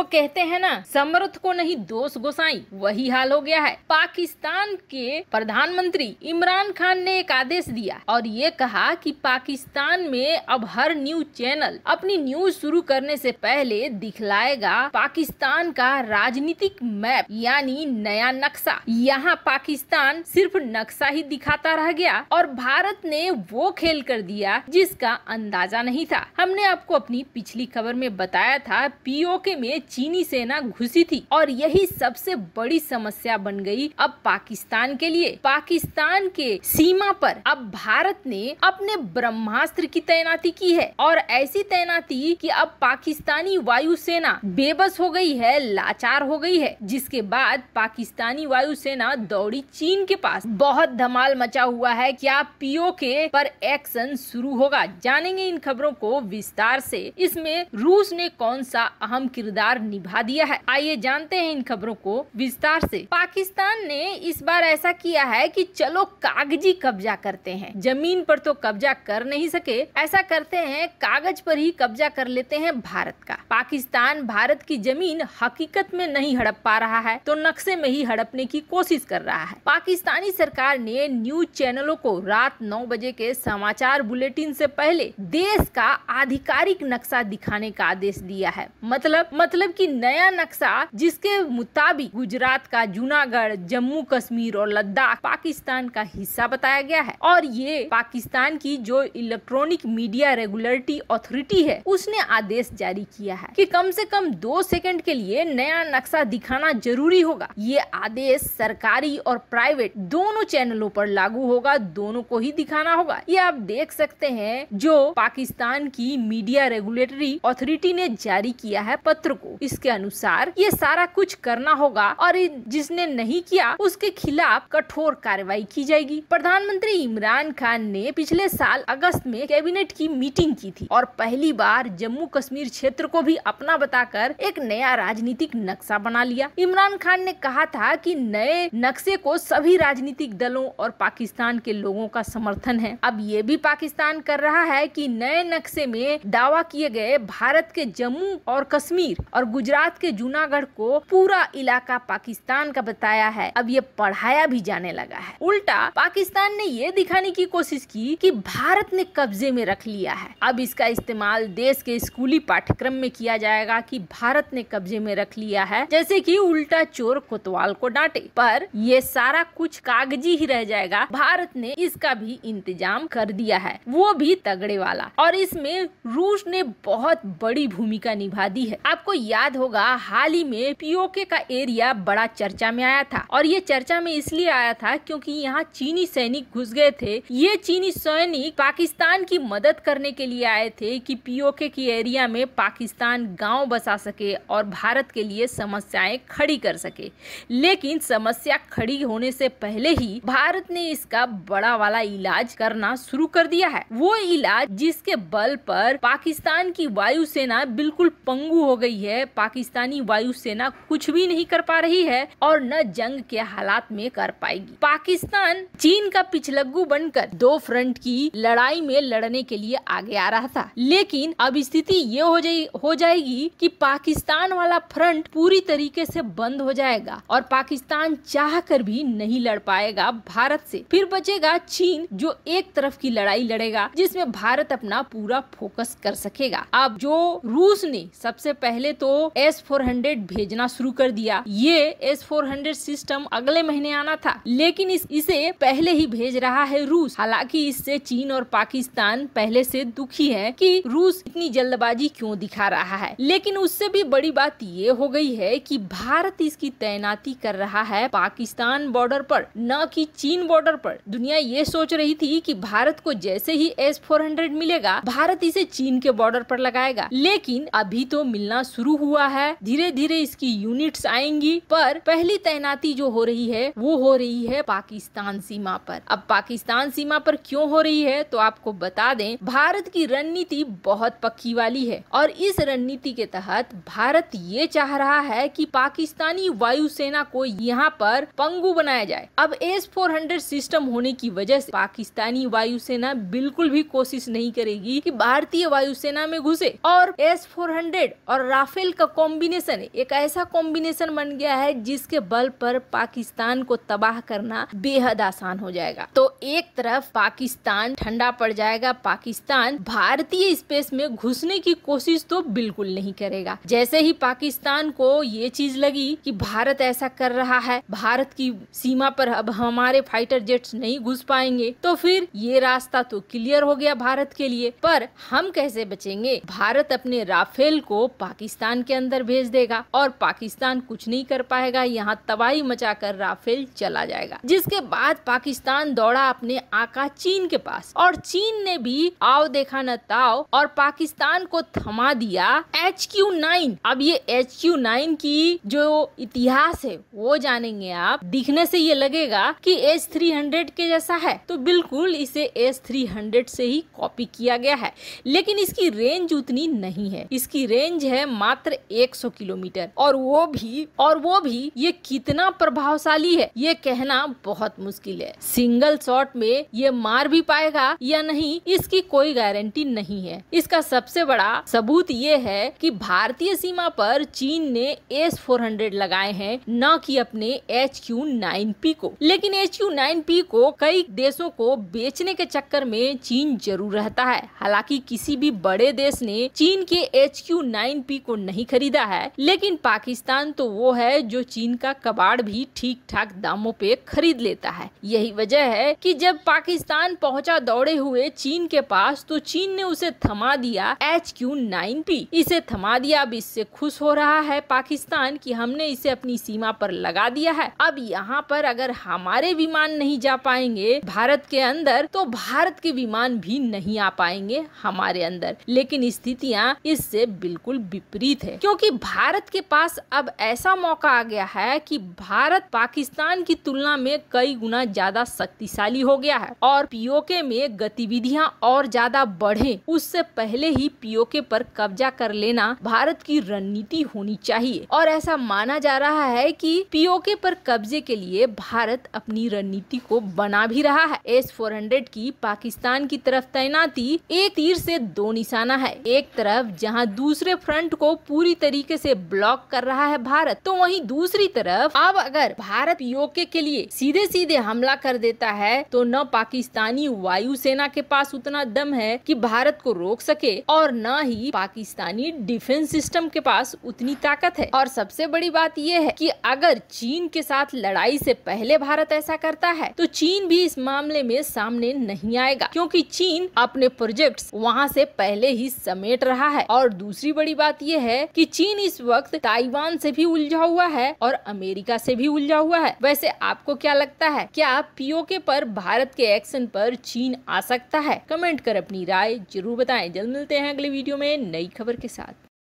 वो कहते हैं ना, समर्थ को नहीं दोष गोसाई। वही हाल हो गया है। पाकिस्तान के प्रधानमंत्री इमरान खान ने एक आदेश दिया और ये कहा कि पाकिस्तान में अब हर न्यूज़ चैनल अपनी न्यूज़ शुरू करने से पहले दिखलाएगा पाकिस्तान का राजनीतिक मैप, यानी नया नक्शा। यहाँ पाकिस्तान सिर्फ़ नक्शा ही दिखाता रह गया और भारत ने वो खेल कर दिया जिसका अंदाज़ा नहीं था। हमने आपको अपनी पिछली खबर में बताया था पीओके में चीनी सेना घुसी थी और यही सबसे बड़ी समस्या बन गई अब पाकिस्तान के लिए। पाकिस्तान के सीमा पर अब भारत ने अपने ब्रह्मास्त्र की तैनाती की है और ऐसी तैनाती कि अब पाकिस्तानी वायुसेना बेबस हो गई है, लाचार हो गई है, जिसके बाद पाकिस्तानी वायुसेना दौड़ी चीन के पास। बहुत धमाल मचा हुआ है क्या पीओके पर एक्शन शुरू होगा। जानेंगे इन खबरों को विस्तार से। इसमें रूस ने कौन सा अहम किरदार निभा दिया है। आइए जानते हैं इन खबरों को विस्तार से। पाकिस्तान ने इस बार ऐसा किया है कि चलो कागज़ी कब्जा करते हैं। ज़मीन पर तो कब्जा कर नहीं सके, ऐसा करते हैं, कागज़ पर ही कब्जा कर लेते हैं भारत का। पाकिस्तान भारत की ज़मीन हकीकत में नहीं हड़प पा रहा है तो नक्शे में ही हड़पने की कोशिश कर रहा है। पाकिस्तानी सरकार ने न्यूज़ चैनलों को रात नौ बजे के समाचार बुलेटिन से पहले देश का आधिकारिक नक्शा दिखाने का आदेश दिया है। मतलब मतलब कि नया नक्शा जिसके मुताबिक गुजरात का, जूनागढ़, जम्मू कश्मीर और लद्दाख पाकिस्तान का हिस्सा बताया गया है। और ये पाकिस्तान की जो इलेक्ट्रॉनिक मीडिया रेगुलेटरी अथॉरिटी है, उसने आदेश जारी किया है कि कम से कम दो सेकंड के लिए नया नक्शा दिखाना ज़रूरी होगा। ये आदेश सरकारी और प्राइवेट दोनों चैनलों पर लागू होगा, दोनों को ही दिखाना होगा। ये आप देख सकते हैं जो पाकिस्तान की मीडिया रेगुलेटरी अथॉरिटी ने जारी किया है पत्र को। इसके अनुसार ये सारा कुछ करना होगा और जिसने नहीं किया, उसके खिलाफ कठोर कार्रवाई की जाएगी। प्रधानमंत्री इमरान खान ने पिछले साल अगस्त में कैबिनेट की मीटिंग की थी और पहली बार जम्मू कश्मीर क्षेत्र को भी अपना बताकर एक नया राजनीतिक नक्शा बना लिया। इमरान खान ने कहा था कि नए नक्शे को सभी राजनीतिक दलों और पाकिस्तान के लोगों का समर्थन है। अब ये भी पाकिस्तान कर रहा है कि नए नक्शे में दावा किए गए भारत के जम्मू और कश्मीर और गुजरात के जूनागढ़ को पूरा इलाका पाकिस्तान का बताया है। अब ये पढ़ाया भी जाने लगा है। उल्टा, पाकिस्तान ने ये दिखाने की कोशिश की कि भारत ने कब्जे में रख लिया है। अब इसका इस्तेमाल देश के स्कूली पाठ्यक्रम में किया जाएगा कि भारत ने कब्जे में रख लिया है, जैसे कि उल्टा चोर कोतवाल को डांटे। पर ये सारा कुछ कागज़ी ही रह जाएगा। भारत ने इसका भी इंतज़ाम कर दिया है। वो भी तगड़े वाला। और इसमें रूस ने बहुत बड़ी भूमिका निभा दी है। आपको याद होगा, हाल ही में पीओके का एरिया बड़ा चर्चा में आया था। और ये चर्चा में इसलिए आया था क्योंकि यहाँ चीनी सैनिक घुस गए थे। ये चीनी सैनिक पाकिस्तान की मदद करने के लिए आए थे कि पीओके की एरिया में पाकिस्तान गाँव बसा सके और भारत के लिए समस्याएँ खड़ी कर सके। लेकिन समस्या खड़ी होने से पहले ही भारत ने इसका बड़ा वाला इलाज करना शुरू कर दिया है। वो इलाज जिसके बल पर पाकिस्तान की वायुसेना बिल्कुल पंगु हो गई है पाकिस्तानी वायुसेना कुछ भी नहीं कर पा रही है और न जंग के हालात में कर पाएगी। पाकिस्तान चीन का पिछलग्गू बनकर दो फ्रंट की लड़ाई में लड़ने के लिए आगे आ रहा था। लेकिन अब स्थिति ये हो जाए हो जाएगी कि पाकिस्तान वाला फ्रंट पूरी तरीके से बंद हो जाएगा और पाकिस्तान चाह कर भी नहीं लड़ पाएगा भारत से। फिर बचेगा चीन, जो एक तरफ़ की लड़ाई लड़ेगा, जिसमें भारत अपना पूरा फोकस कर सकेगा। अब जो रूस ने सबसे पहले तो एस फोर हंड्रेड भेजना शुरू कर दिया। ये एस फोर हंड्रेड सिस्टम अगले महीने आना था लेकिन इस, इसे पहले ही भेज रहा है रूस। हालाँकि इससे चीन और पाकिस्तान पहले से दुखी है कि रूस इतनी जल्दबाजी क्यों दिखा रहा है। लेकिन उससे भी बड़ी बात ये हो गई है कि भारत इसकी तैनाती कर रहा है पाकिस्तान बॉर्डर पर न कि चीन बॉर्डर पर। दुनिया ये सोच रही थी कि भारत को जैसे ही एस फोर हंड्रेड मिलेगा भारत इसे चीन के बॉर्डर पर लगाएगा। लेकिन अभी तो मिलना शुरू हुआ है। धीरे धीरे इसकी यूनिट्स आएँगी, पर पहली तैनाती जो हो रही है, वो हो रही है पाकिस्तान सीमा पर। अब पाकिस्तान सीमा पर क्यों हो रही है तो आपको बता दें, भारत की रणनीति बहुत पक्की वाली है। और इस रणनीति के तहत भारत ये चाह रहा है कि पाकिस्तानी वायुसेना को यहाँ पर पंगु बनाया जाए। अब एस फोर सिस्टम होने की वजह से पाकिस्तानी वायुसेना बिल्कुल भी कोशिश नहीं करेगी कि भारतीय वायुसेना में घुसे। और एस फोर और राफेल राफेल का कॉम्बिनेशन एक ऐसा कॉम्बिनेशन बन गया है जिसके बल पर पाकिस्तान को तबाह करना बेहद आसान हो जाएगा। तो एक तरफ़ पाकिस्तान ठंडा पड़ जाएगा, पाकिस्तान भारतीय स्पेस में घुसने की कोशिश तो बिल्कुल नहीं करेगा। जैसे ही पाकिस्तान को ये चीज़ लगी कि भारत ऐसा कर रहा है, भारत की सीमा पर अब हमारे फाइटर जेट्स नहीं घुस पाएँगे तो फिर ये रास्ता तो क्लियर हो गया भारत के लिए। पर हम कैसे बचेंगे? भारत अपने राफेल को पाकिस्तान के अंदर भेज देगा और पाकिस्तान कुछ नहीं कर पाएगा। यहाँ तबाही मचाकर राफेल चला जाएगा, जिसके बाद पाकिस्तान दौड़ा अपने आका चीन के पास। और चीन ने भी आओ देखा न ताओ और पाकिस्तान को थमा दिया एच क्यू नाइन। अब ये एच क्यू नाइन की जो इतिहास है, वो जानेंगे आप। दिखने से ये लगेगा कि एच थ्री हंड्रेड के जैसा है तो बिल्कुल इसे एच थ्री हंड्रेड से ही कॉपी किया गया है। लेकिन इसकी रेंज उतनी नहीं है। इसकी रेंज है मात्र 100 किलोमीटर। और वो भी, और वो भी ये कितना प्रभावशाली है, ये कहना बहुत मुश्किल है। सिंगल शॉट में ये मार भी पाएगा या नहीं, इसकी कोई गारंटी नहीं है। इसका सबसे बड़ा सबूत ये है कि भारतीय सीमा पर चीन ने एस फोर लगाए हैं, न कि अपने एच क्यू को। लेकिन एच क्यू को कई देशों को बेचने के चक्कर में चीन ज़रूर रहता है। हालाँकि किसी भी बड़े देश ने चीन के एच क्यू को नहीं खरीदा है। लेकिन पाकिस्तान तो वो है जो चीन का कबाड़ भी ठीक ठाक दामों पे खरीद लेता है। यही वजह है कि जब पाकिस्तान पहुँचा दौड़े हुए चीन के पास तो चीन ने उसे थमा दिया एच क्यू नाइन पी इसे थमा दिया, अब इससे खुश हो रहा है पाकिस्तान कि हमने इसे अपनी सीमा पर लगा दिया है। अब यहाँ पर अगर हमारे विमान नहीं जा पाएँगे भारत के अंदर तो भारत के विमान भी नहीं आ पाएँगे हमारे अंदर। लेकिन स्थितियाँ इससे बिल्कुल विपरीत है क्योंकि भारत के पास अब ऐसा मौका आ गया है कि भारत पाकिस्तान की तुलना में कई गुना ज़्यादा शक्तिशाली हो गया है और पीओके में गतिविधियाँ और ज़्यादा बढ़े, उससे पहले ही पीओके पर कब्जा कर लेना भारत की रणनीति होनी चाहिए। और ऐसा माना जा रहा है कि पीओके पर कब्जे के लिए भारत अपनी रणनीति को बना भी रहा है। एस फोर हंड्रेड की पाकिस्तान की तरफ़ तैनाती एक तीर से दो निशाना है। एक तरफ़ जहाँ दूसरे फ्रंट को पूरी तरीके से ब्लॉक कर रहा है भारत। तो वहीं दूसरी तरफ़, अब अगर भारत पीओके के लिए सीधे सीधे हमला कर देता है तो न पाकिस्तानी वायुसेना के पास उतना दम है कि भारत को रोक सके, और न ही पाकिस्तानी डिफेंस सिस्टम के पास उतनी ताकत है। और सबसे बड़ी बात यह है कि अगर चीन के साथ लड़ाई से पहले भारत ऐसा करता है तो चीन भी इस मामले में सामने नहीं आएगा, क्योंकि चीन अपने प्रोजेक्ट्स वहाँ से पहले ही समेट रहा है। और दूसरी बड़ी बात यह है कि चीन इस वक्त ताइवान से भी उलझा हुआ है और अमेरिका से भी उलझा हुआ है। वैसे आपको क्या लगता है, क्या पीओके पर भारत के एक्शन पर चीन आ सकता है? कमेंट कर अपनी राय ज़रूर बताएँ। जल्द मिलते हैं अगले वीडियो में नई खबर के साथ।